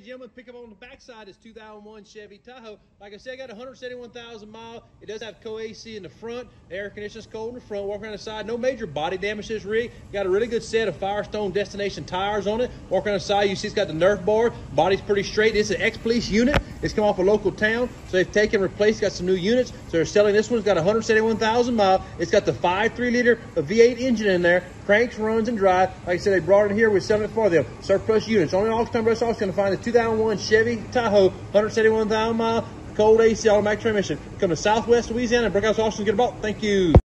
and gentlemen, pick up on the backside is 2001 Chevy Tahoe. Like I said, I got 171,000 miles. It does have co-AC in the front. The air conditioner's cold in the front. Walk around the side. No major body damage this rig. Got a really good set of Firestone Destination tires on it. Walk around the side, you see it's got the Nerf bar. Body's pretty straight. It's an ex-police unit. It's come off a local town, so they've taken replaced, got some new units. So they're selling this one. It's got 171,000 miles. It's got the 5.3 liter V8 engine in there. Cranks, runs, and drive. Like I said, they brought it here. We're it for them. Surplus units. Only Auction going to find the 2001 Chevy Tahoe, 171,000 mile, cold AC automatic transmission. Come to Southwest Louisiana, Brickhouse Auction, get a bought. Thank you.